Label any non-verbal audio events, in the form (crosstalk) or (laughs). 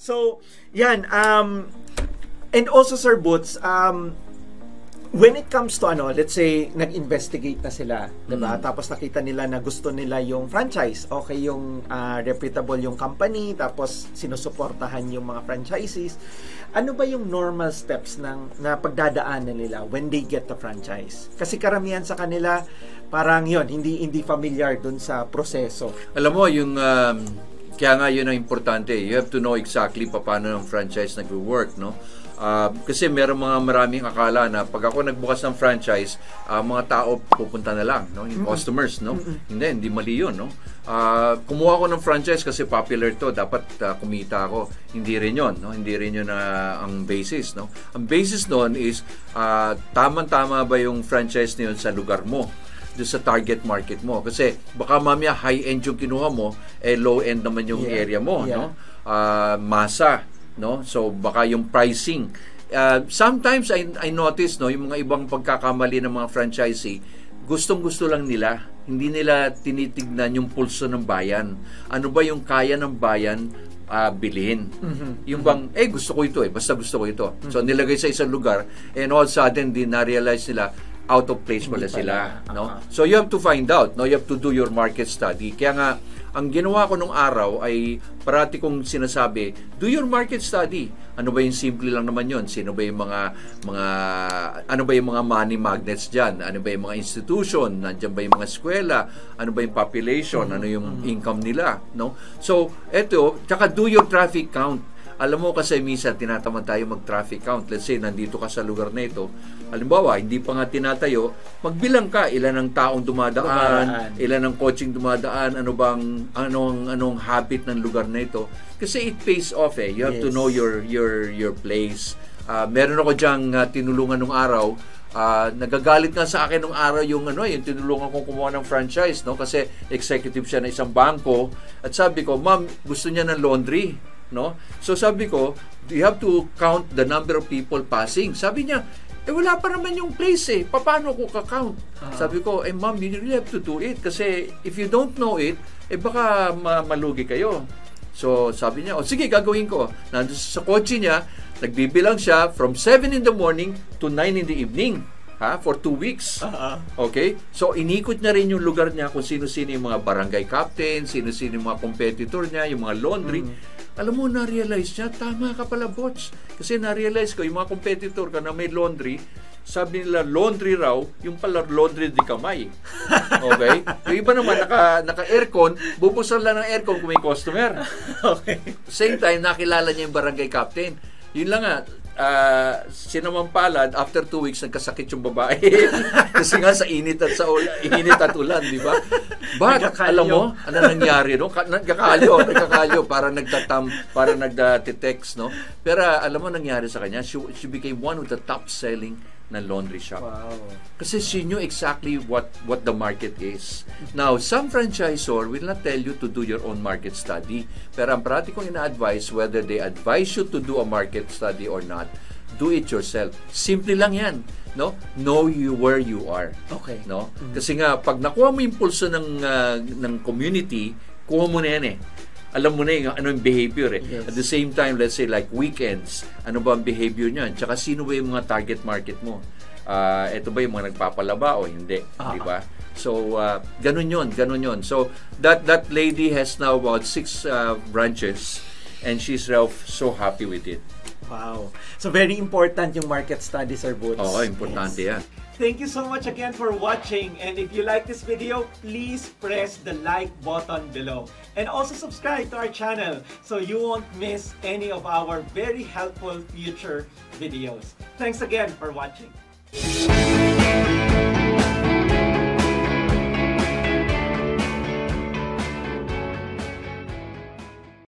So, yan. Um, and also, Sir Boots, um, when it comes to ano, let's say nag-investigate na sila, 'di ba? Mm. Tapos nakita nila na gusto nila yung franchise, okay yung ah, reputable yung company, tapos sinusuportahan yung mga franchisees. Ano ba yung normal steps ng na pagdadaanan nila when they get the franchise? Kasi karamihan sa kanila parang 'yon, hindi hindi familiar dun sa proseso. Alam mo, yung... Um, kaya nga yun ang importante. You have to know exactly pa paano ng franchise nag-work, no? Ah, kasi meron mga maraming akala na pag ako nagbukas ng franchise, ah, mga tao pupunta na lang, no? Yung customers, no? Hindi, hindi mali yun, no? Ah, kumuha ko ng franchise kasi popular to, dapat ah, kumita ako. Hindi rin yun, no? Hindi rin yun na ang basis, no? Ang basis noon is ah, tamang-tama ba yung franchise na yun sa lugar mo? Doon sa target market mo. Kasi baka mamaya high-end yung kinuha mo, eh low-end naman yung Yeah. area mo, Yeah. no? Ah, masa, no? So baka yung pricing. Ah, sometimes I, I notice, no, yung mga ibang pagkakamali ng mga franchisee, gustong-gusto lang nila. Hindi nila tinitignan yung pulso ng bayan. Ano ba yung kaya ng bayan ah, bilhin? Yung bang, eh gusto ko ito eh, basta gusto ko ito. So nilagay sa isang lugar, and all sudden, di na-realize nila, out of place pala Hindi sila, pala. no? Ah. So you have to find out, no? You have to do your market study. Kaya nga ang ginawa ko nung araw ay parati kong sinasabi, do your market study. Ano ba yung simple lang naman yon? Sino ba yung mga mga ano ba yung mga money magnets diyan? Ano ba yung mga institution? Nandiyan ba yung mga eskwela? Ano ba yung population? Ano yung income nila, no? So, eto, tsaka do your traffic count. Alam mo kasi minsan tinatamad tayo mag-traffic count. Let's say nandito ka sa lugar na ito. Halimbawa, hindi pa nga tinatayo, magbilang ka ilan ang taong dumadaan, Dumadaan. ilan ang coaching dumadaan, ano bang anong anong habit ng lugar na ito. Kasi it pays off eh. You have to Yes. know your your your place. Ah, meron ako diyang ah, tinulungan nung araw. Ah, nagagalit nga sa akin nung araw yung ano, yung tinulungan kong kumuha ng franchise, no? Kasi executive siya ng isang bangko. At sabi ko, "Ma'am, gusto niya ng laundry." No? So sabi ko, you have to count the number of people passing. Sabi niya, eh wala pa naman yung place eh. Paano ko ka-count? Sabi ko, eh ma'am, you really have to do it. Kasi if you don't know it, eh baka ma- malugi kayo. So sabi niya, oh sige, gagawin ko. Nandun sa kotse niya, nagbibilang siya from 7 in the morning to 9 in the evening. Ha? For two weeks. Ah, Okay? So, inikot niya rin yung lugar niya kung sino-sino yung mga barangay captain, sino-sino yung mga competitor niya, yung mga laundry. Alam mo, na-realize niya, tama ka pala, Bots. Kasi na-realize ko, yung mga competitor ka na may laundry, sabi nila, laundry raw, yung pala laundry di kamay. (laughs) Okay? Yung iba naman, naka, naka-aircon, bubuksan lang ng aircon kung may customer. (laughs) okay. Same time, nakilala niya yung barangay captain. Yun lang nga, ah, sinamampalad, after two weeks, nagkasakit yung babae. (laughs) Kasi nga sa init at sa ulan, init at ulan, di ba? But, Nagkakalyo. alam mo, ano nangyari, no? Ka- Nagkakalyo, nagkakalyo, para nagtatam, para nagda-text, no? Pero ah, alam mo nangyari sa kanya, she, she became one of the top-selling na laundry shop. Wow. Kasi she knew exactly what what the market is. Now, some franchisor will not tell you to do your own market study. Pero ang parati kong ina-advise, whether they advise you to do a market study or not, do it yourself. Simple lang yan. No? Know you where you are. Okay. No? Kasi nga, pag nakuha mo yung pulso ng, ah, ng community, kuha mo na yan eh. Alam mo na yung ano yung behavior eh. Yes. At the same time, let's say like weekends, ano ba ang behavior niyan? Tsaka sino ba yung mga target market mo? Ah, ito ba yung mga nagpapalaba o hindi? Ah. Di ba? So, ah, ganun yon ganun yon So, that that lady has now about six ah, branches and she's now so happy with it. Wow. So very important yung market study, Sir Boots. Oo, importante Yes. yan. Thank you so much again for watching. And if you like this video, please press the like button below. And also subscribe to our channel so you won't miss any of our very helpful future videos. Thanks again for watching.